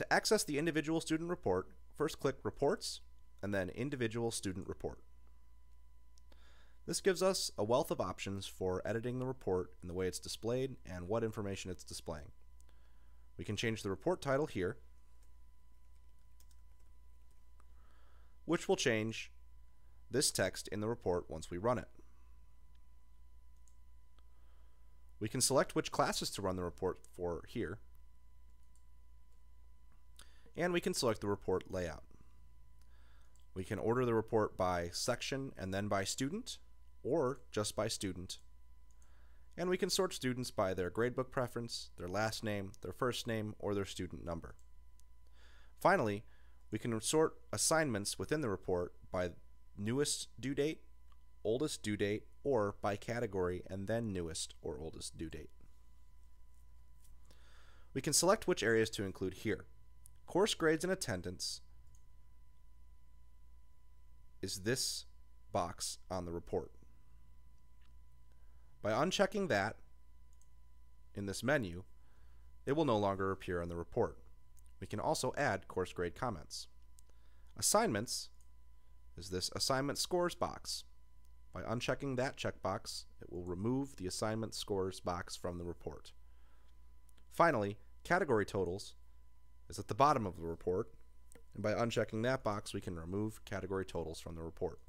To access the individual student report, first click Reports and then Individual Student Report. This gives us a wealth of options for editing the report in the way it's displayed and what information it's displaying. We can change the report title here, which will change this text in the report once we run it. We can select which classes to run the report for here, and we can select the report layout. We can order the report by section and then by student, or just by student. And we can sort students by their gradebook preference, their last name, their first name, or their student number. Finally, we can sort assignments within the report by newest due date, oldest due date, or by category and then newest or oldest due date. We can select which areas to include here. Course grades and attendance is this box on the report. By unchecking that in this menu, it will no longer appear on the report. We can also add course grade comments. Assignments is this assignment scores box. By unchecking that checkbox, it will remove the assignment scores box from the report. Finally, category totals is at the bottom of the report, and by unchecking that box, we can remove category totals from the report.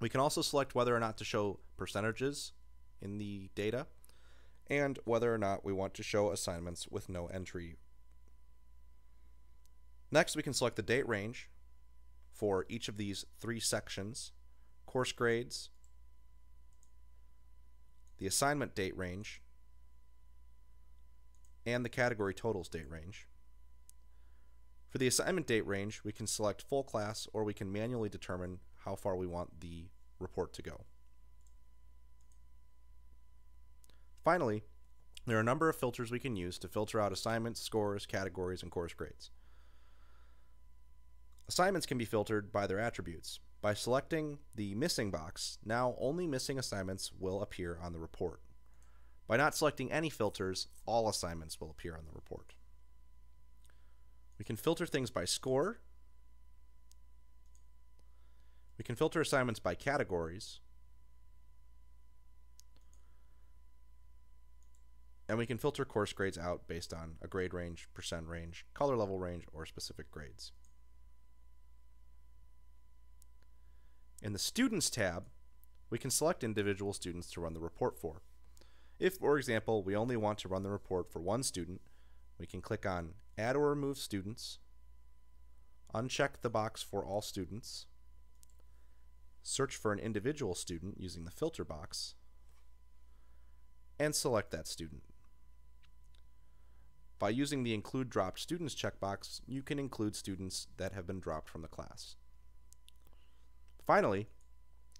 We can also select whether or not to show percentages in the data and whether or not we want to show assignments with no entry. Next, we can select the date range for each of these three sections, course grades, the assignment date range, and the category totals date range. For the assignment date range, we can select full class or we can manually determine how far we want the report to go. Finally, there are a number of filters we can use to filter out assignments, scores, categories, and course grades. Assignments can be filtered by their attributes. By selecting the missing box, now only missing assignments will appear on the report. By not selecting any filters, all assignments will appear on the report. We can filter things by score. We can filter assignments by categories. And we can filter course grades out based on a grade range, percent range, color level range, or specific grades. In the Students tab, we can select individual students to run the report for. If, for example, we only want to run the report for one student, we can click on Add or Remove Students, uncheck the box for all students, search for an individual student using the filter box, and select that student. By using the Include Dropped Students checkbox, you can include students that have been dropped from the class. Finally,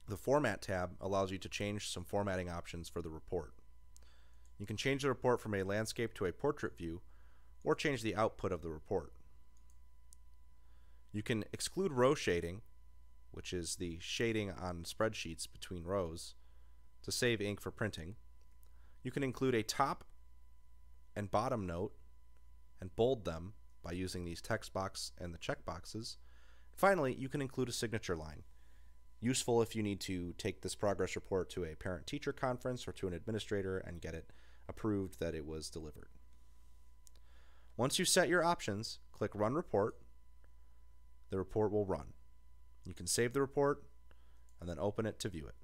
the Format tab allows you to change some formatting options for the report. You can change the report from a landscape to a portrait view, or change the output of the report. You can exclude row shading, which is the shading on spreadsheets between rows, to save ink for printing. You can include a top and bottom note and bold them by using these text box and the check boxes. Finally, you can include a signature line useful if you need to take this progress report to a parent teacher conference or to an administrator and get it approved that it was delivered. Once you've set your options, click Run Report. The report will run. You can save the report and then open it to view it.